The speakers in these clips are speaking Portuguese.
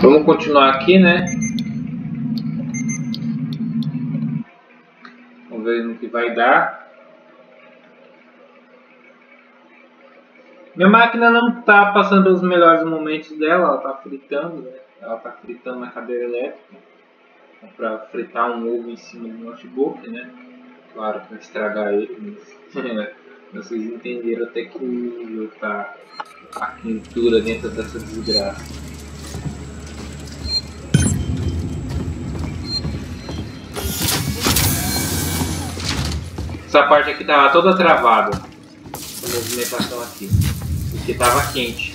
Vamos continuar aqui, né? Vamos ver no que vai dar. Minha máquina não está passando os melhores momentos dela, ela está fritando, né? Ela está fritando na cadeira elétrica para fritar um ovo em cima do notebook, né? Claro, para estragar ele, mas vocês entenderam até que nível está a quentura dentro dessa desgraça. Essa parte aqui tava toda travada. A movimentação aqui. Porque tava quente.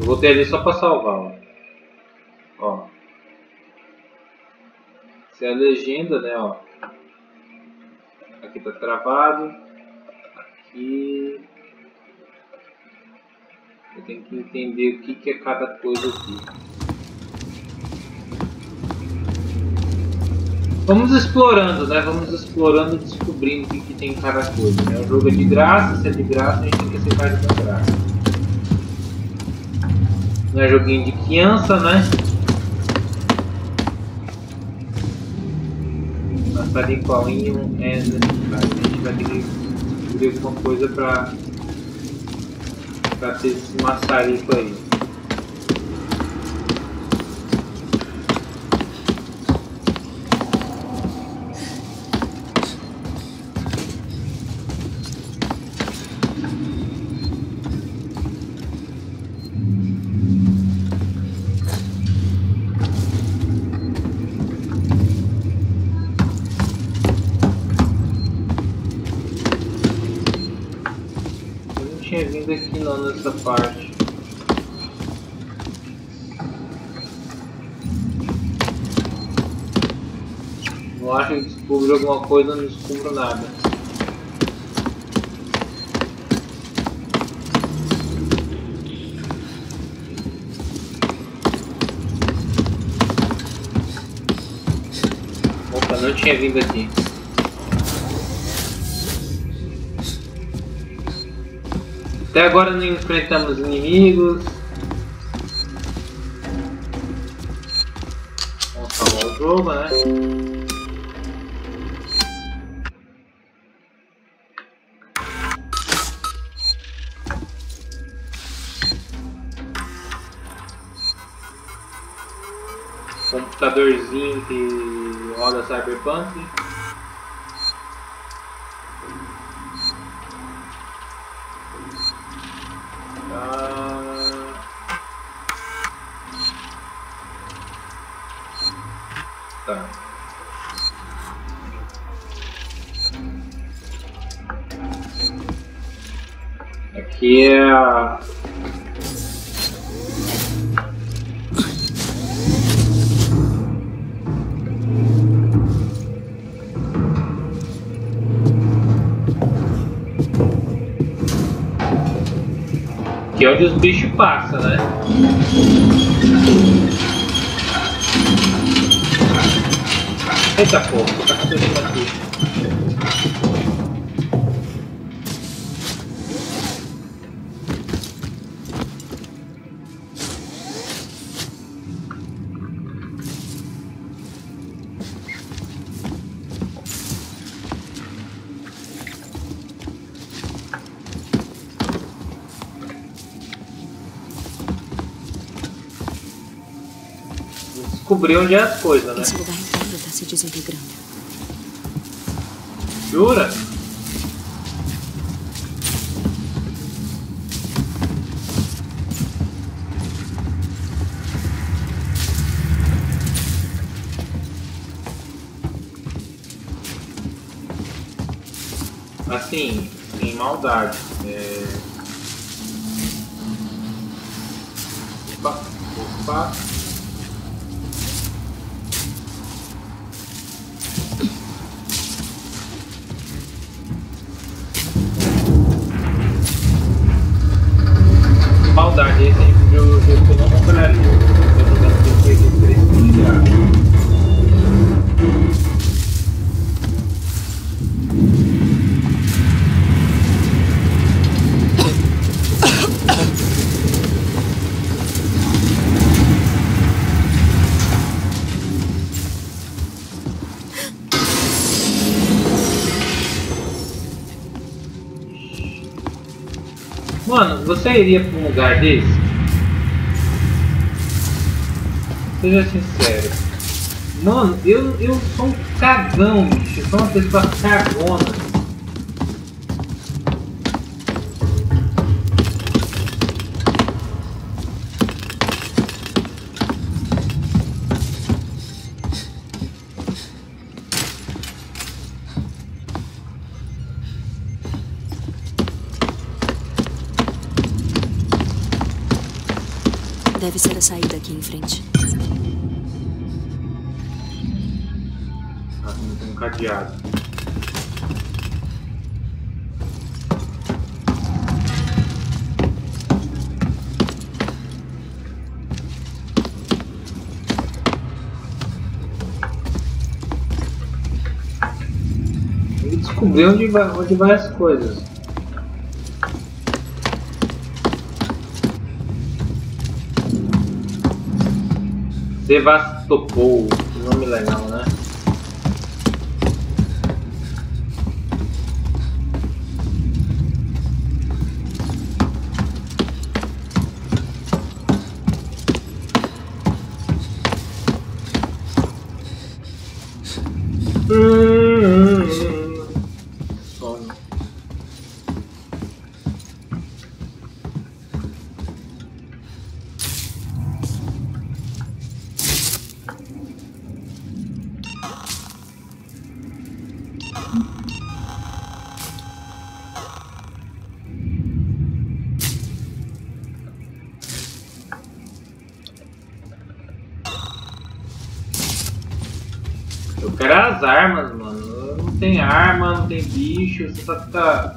Eu voltei ali só para salvar, ó. Essa é a legenda, né, ó. Aqui tá travado. Aqui eu tenho que entender o que, que é cada coisa aqui. Vamos explorando, né? Vamos explorando, descobrindo o que, que tem em cada coisa. Né? O jogo é de graça, se é de graça, a gente tem que aceitar de graça. Não é joguinho de criança, né? Para qual é necessário. A gente vai ter que descobrir alguma coisa para pra ter esse maçarico aí. Essa parte. Não acho que descubro alguma coisa, não descubro nada. Opa, não tinha vindo aqui. Até agora não enfrentamos inimigos. Vamos salvar o jogo, né? Computadorzinho que roda Cyberpunk. Yeah. Que é onde os bichos passam, né? Eita porra, tá acontecendo aqui? descobrir onde é as coisas, né? Desintegrando. Jura? Assim, sem maldade. É... Opa, opa. Maldade. Esse jogo eu não compraria. Eu tô você iria pra um lugar desse? Seja sincero. Mano, eu, eu sou um cagão, bicho. Eu sou uma pessoa cagona. Deve ser a saída aqui em frente. Ah, tem um cadeado. Ele descobriu onde vai, onde vai as coisas. Sevastopol, nome legal, né? Eu quero as armas, mano. Não tem arma, não tem bicho, você só fica,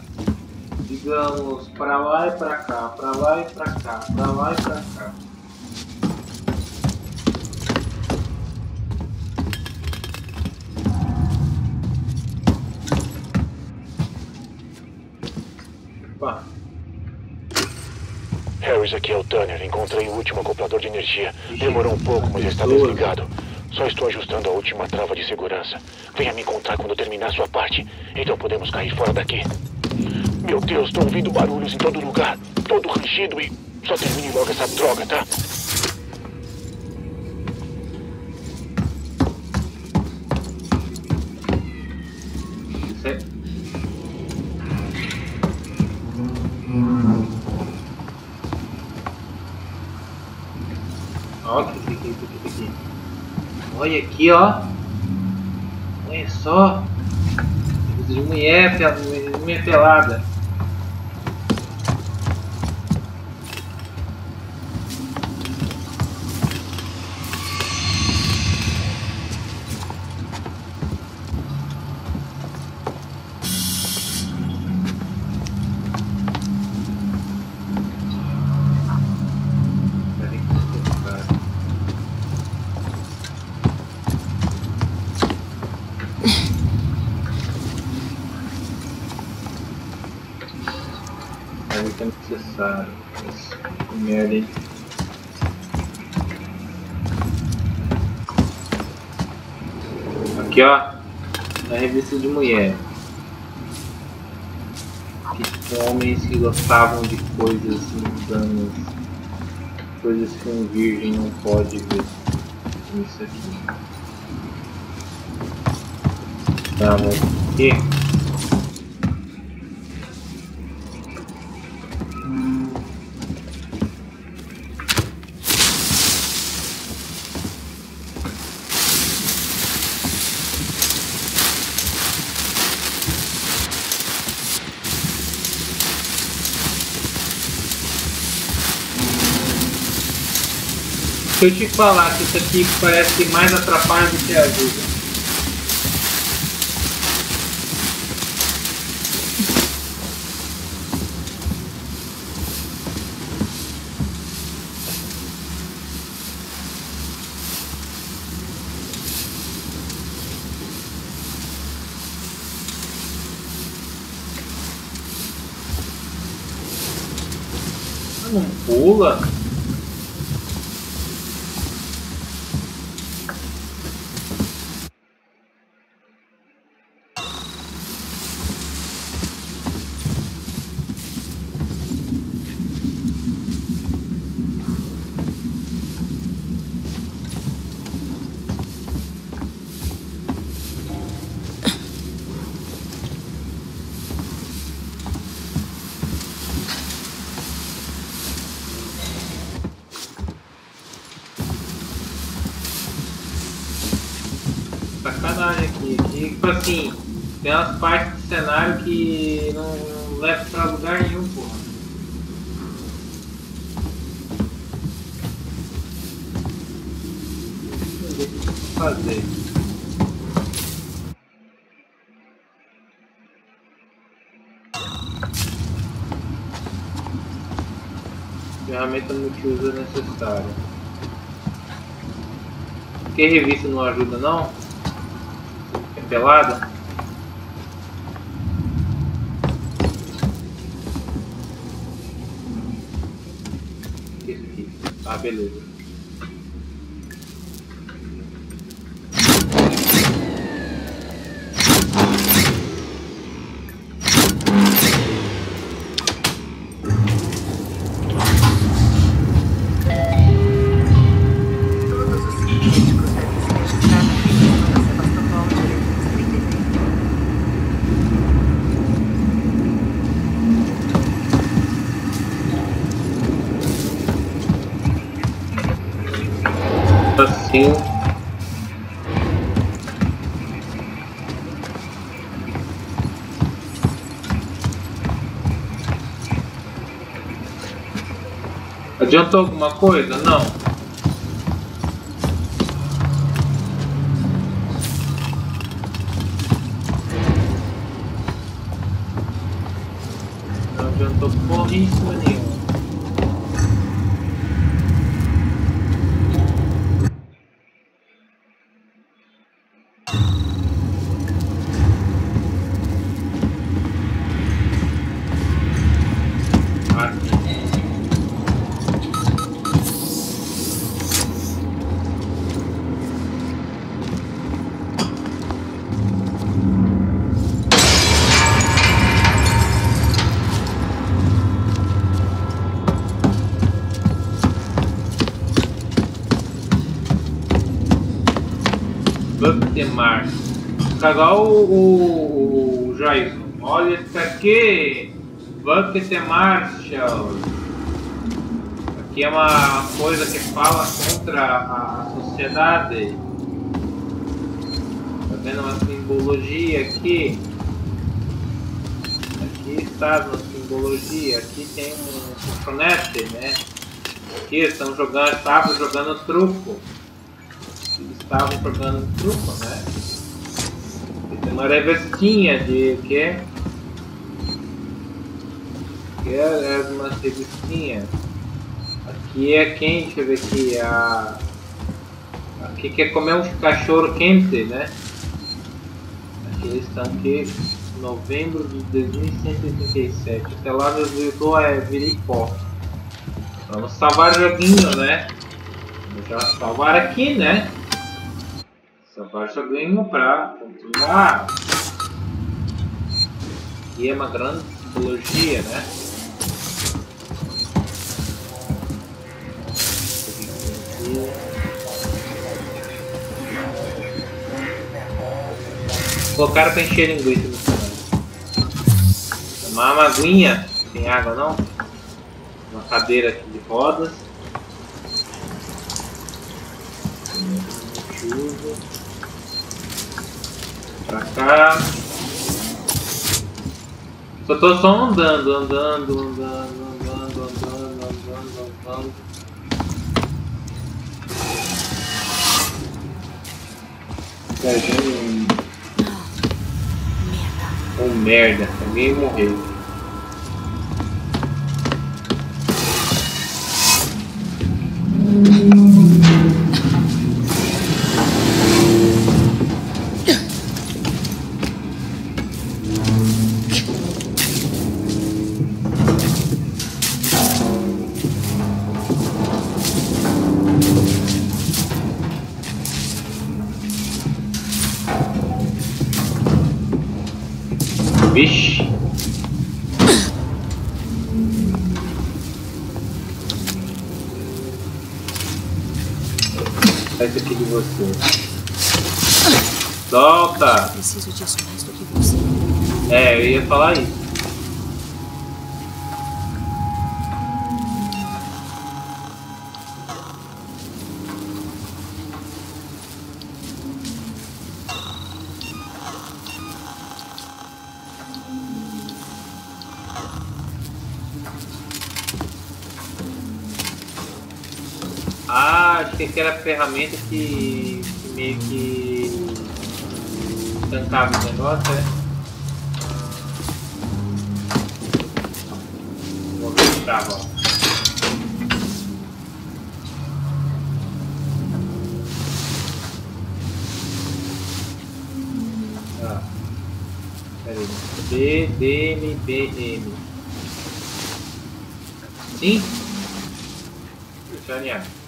digamos, pra lá e pra cá, pra lá e pra cá, pra lá e pra cá. Opa. Harris, aqui é o Tanner. Encontrei o último acoplador de energia. Demorou um pouco, mas está desligado. Só estou ajustando a última trava de segurança. Venha me encontrar quando terminar sua parte. Então podemos cair fora daqui. Meu Deus, estou ouvindo barulhos em todo lugar. Todo rangido e... Só termine logo essa droga, tá? Aqui, aqui, aqui, aqui, aqui. Olha aqui, ó. Olha só. Coisa de mulher, mulher pelada. Peraí, cara. É merda, hein? Aqui, ó. Na revista de mulher. Que homens que gostavam de coisas mundanas. Coisas que um virgem não pode ver. Isso aqui. Tá, aqui. Se eu te falar que isso aqui parece que mais atrapalha do que ajuda. Ah, Não pula. sacanagem aqui. aqui. Tipo assim, tem umas partes do cenário que não, não leva pra lugar nenhum, porra. Fazer. Ferramenta multiuso necessária. Que revista não ajuda não? Pelada? Ah, beleza. Assim. Adiantou alguma coisa? Não. Não adiantou porríssima nenhuma. Bucktemar. Cagal o, o, o Jason. Olha isso aqui. Bucket Marshall. Aqui é uma coisa que fala contra a sociedade. Tá vendo uma simbologia aqui? Aqui está uma simbologia. Aqui tem um colchonete, né? Aqui estão jogando, estavam jogando truco. Estavam jogando truco, né? Tem uma revestinha de que? Aqui é, é uma revistinha. Aqui é quente, deixa eu ver aqui. A... Aqui quer comer um cachorro quente, né? Aqui eles estão aqui. Novembro de 2187. Até lá meu vetor é Viripó. Vamos salvar o joguinho, né? Vamos já salvar aqui, né? Salvar o joguinho pra continuar. E é uma grande simbologia, né? Colocaram pra encher linguiça no final. Tomar uma aguinha. Tem água não? Uma cadeira aqui de rodas. Chuva. Pra cá. Só tô só andando, andando, andando, andando, andando, andando, andando. Viajando um um merda, alguém morreu. Vixe. Esse aqui de você. Solta! Preciso disso mais do que você. É, eu ia falar isso. Que aquela ferramenta que, que meio que tancava o negócio, né? Vou ver se trava, ó. B, D, M, B, M. Sim? Deixa eu alinhar.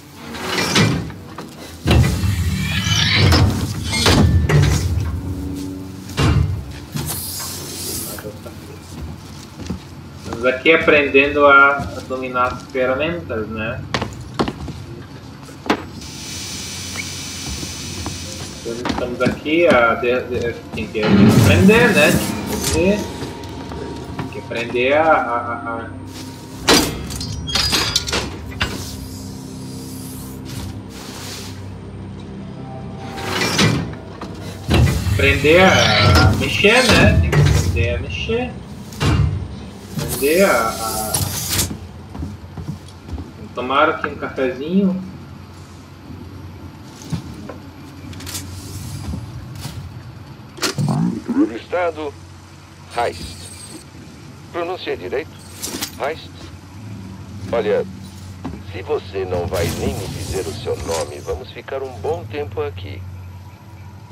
Estamos aqui aprendendo a, a dominar as ferramentas, né? Então, estamos aqui a de, de, tem que aprender, né? Tem que, aprender a, a, a aprender a mexer, né? Tem que aprender a mexer. Aprender a, a... tomar aqui um cafezinho. Estado Heist. Pronunciei direito? Heist? Olha, se você não vai nem me dizer o seu nome, vamos ficar um bom tempo aqui.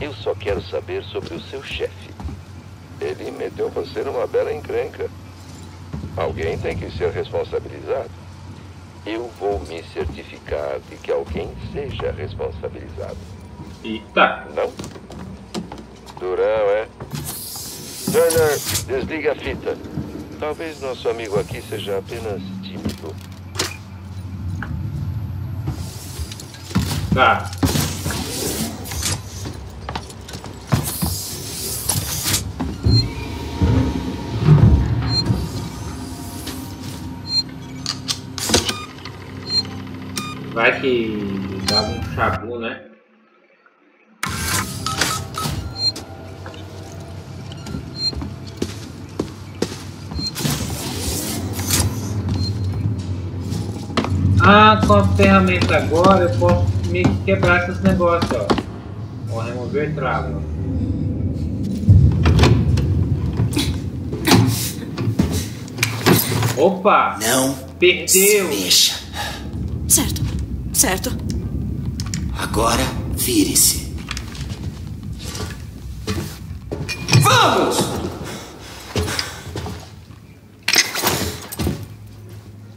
Eu só quero saber sobre o seu chefe. Ele meteu você numa bela encrenca. Alguém tem que ser responsabilizado. Eu vou me certificar de que alguém seja responsabilizado. Eita! Não? Durão, é? Turner, desliga a fita. Talvez nosso amigo aqui seja apenas tímido. Tá. Vai que dava um chabu, né? Ah, com a ferramenta agora eu posso meio que quebrar esses negócios, ó. Ó, remover trava. Opa! Não Perdeu! se mexa. Certo, certo. Agora vire-se. Vamos!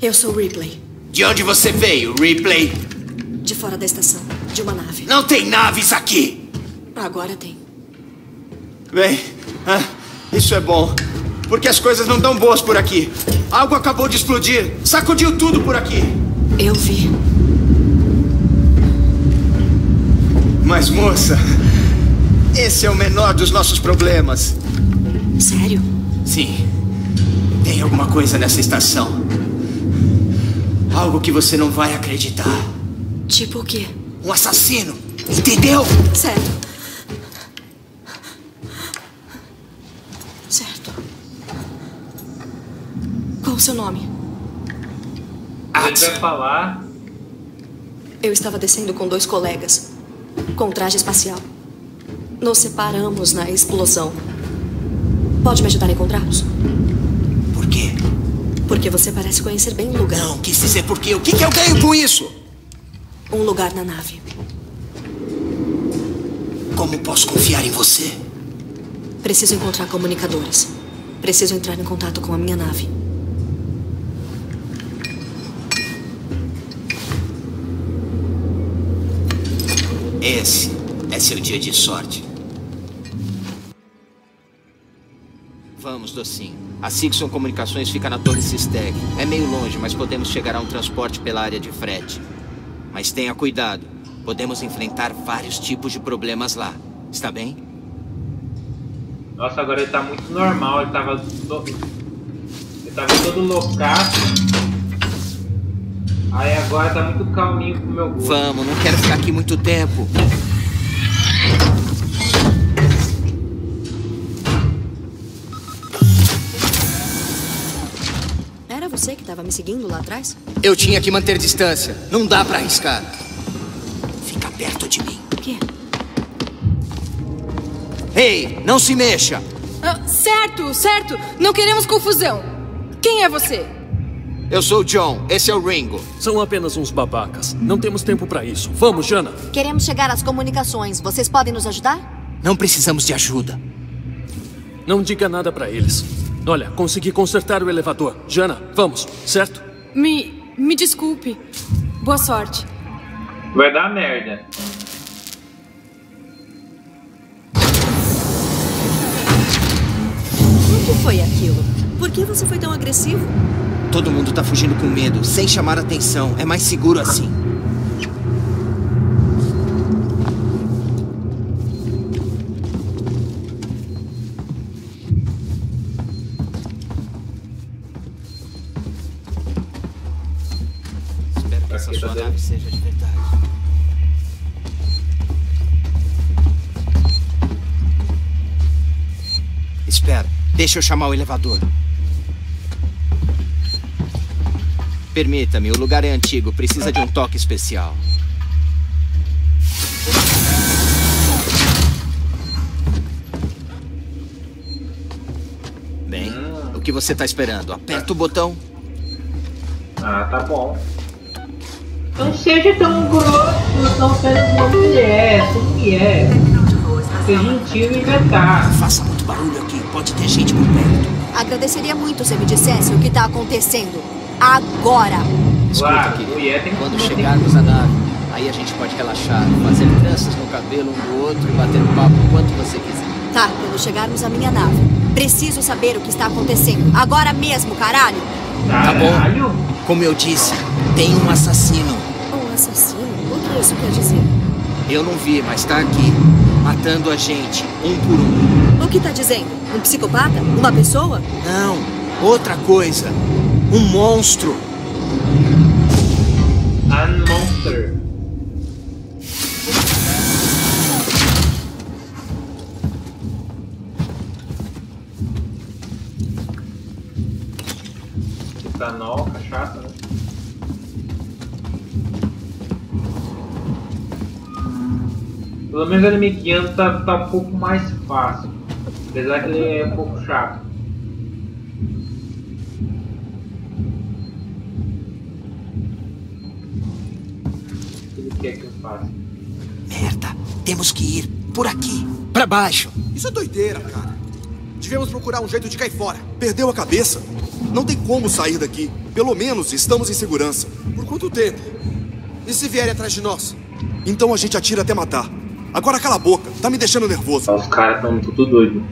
Eu sou Ripley, De onde você veio, Ripley? de fora da estação, de uma nave. Não tem naves aqui! Agora tem. Bem, ah, isso é bom. Porque as coisas não estão boas por aqui. Algo acabou de explodir. Sacudiu tudo por aqui. Eu vi. Mas, moça, esse é o menor dos nossos problemas. Sério? Sim. Tem alguma coisa nessa estação. Algo que você não vai acreditar. Tipo o quê? Um assassino. Entendeu? Certo. Certo. Qual o seu nome? Gente vai falar. Eu estava descendo com dois colegas, com traje espacial. Nos separamos na explosão. Pode me ajudar a encontrá-los? Por quê? Porque você parece conhecer bem o lugar. Não, quis dizer por quê. O que, que eu ganho com isso? Um lugar na nave. Como posso confiar em você? Preciso encontrar comunicadores. Preciso entrar em contato com a minha nave. Esse é seu dia de sorte. Vamos, docinho. A Sixon Comunicações fica na Torre Sisteg. É meio longe, mas podemos chegar a um transporte pela área de frete. Mas tenha cuidado. Podemos enfrentar vários tipos de problemas lá. Está bem? Nossa, agora ele tá muito normal. Ele tava todo. Ele tava todo loucaço. Aí agora tá muito calminho pro meu gosto. Vamos, não quero ficar aqui muito tempo. Era você que estava me seguindo lá atrás? Eu tinha que manter distância. Não dá pra arriscar. perto de mim. O quê? Ei, não se mexa! Ah, certo, certo. Não queremos confusão. Quem é você? Eu sou o John, esse é o Ringo. São apenas uns babacas. Não temos tempo pra isso. Vamos, Jana. Queremos chegar às comunicações. Vocês podem nos ajudar? Não precisamos de ajuda. Não diga nada pra eles. Olha, consegui consertar o elevador. Jana, vamos, certo? Me. me desculpe. Boa sorte. Vai dar merda. O que foi aquilo? Por que você foi tão agressivo? Todo mundo tá fugindo com medo, sem chamar atenção. É mais seguro assim. Espero que essa sua nave seja de verdade. Espera, deixa eu chamar o elevador. Permita-me, o lugar é antigo, precisa de um toque especial. Bem, o que você está esperando? Aperta o botão. Ah, tá bom. Não seja tão grosso, não seja uma mulher, mulher. Seja gentil e vetar. Faça muito barulho aqui, pode ter gente por perto. Agradeceria muito se me dissesse o que está acontecendo. Agora! Escuta, querido. Quando chegarmos à nave, aí a gente pode relaxar, fazer tranças no cabelo um do outro e bater um papo quanto você quiser. Tá, quando chegarmos à minha nave. Preciso saber o que está acontecendo. Agora mesmo, caralho! Tá bom. Caralho. Como eu disse, tem um assassino. Um assassino? O que isso quer dizer? Eu não vi, mas tá aqui, matando a gente, um por um. O que tá dizendo? Um psicopata? Uma pessoa? Não, outra coisa. Um monstro. A monster. Etanol, cachaça, né? Pelo menos ele me tá, tá um pouco mais fácil. Apesar que ele é um pouco chato. Faça? Merda, temos que ir por aqui. Pra baixo. Isso é doideira, cara. Devemos procurar um jeito de cair fora. Perdeu a cabeça? Não tem como sair daqui. Pelo menos estamos em segurança. Por quanto tempo? E se vierem atrás de nós? Então a gente atira até matar. Agora cala a boca, tá me deixando nervoso. Os caras estão tudo doido.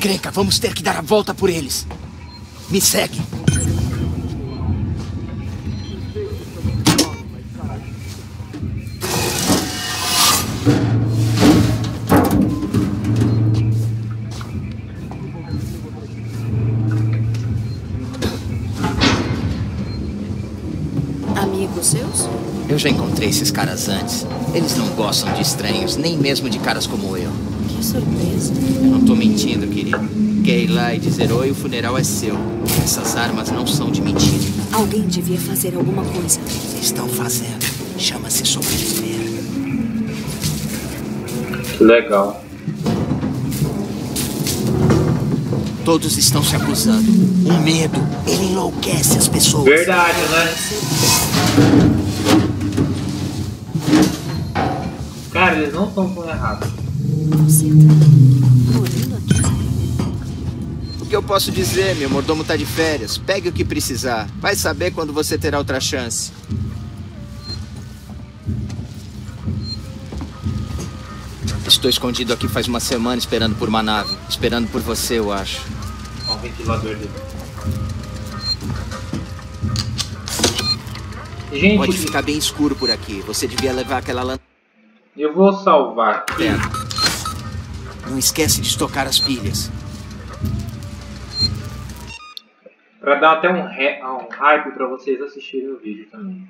Encrenca, vamos ter que dar a volta por eles. Me segue. Amigos seus? Eu já encontrei esses caras antes. Eles não gostam de estranhos, nem mesmo de caras como eu. Que surpresa. Eu não tô mentindo, querido. Quer ir lá e dizer oi, o funeral é seu. Essas armas não são de mentira. Alguém devia fazer alguma coisa. Estão fazendo. Chama-se sobreviver. Que legal. Todos estão se acusando. Um medo, ele enlouquece as pessoas. Verdade, né? Cara, eles não estão tão errados. Você morando aqui? O que eu posso dizer? Meu mordomo tá de férias. Pegue o que precisar. Vai saber quando você terá outra chance. Estou escondido aqui faz uma semana esperando por uma nave. Esperando por você, eu acho. Olha o ventilador dele. Gente, Pode ficar bem escuro por aqui. Você devia levar aquela lanterna. eu vou salvar aqui. Não esquece de estocar as pilhas. Pra dar até um, um hype pra vocês assistirem o vídeo também.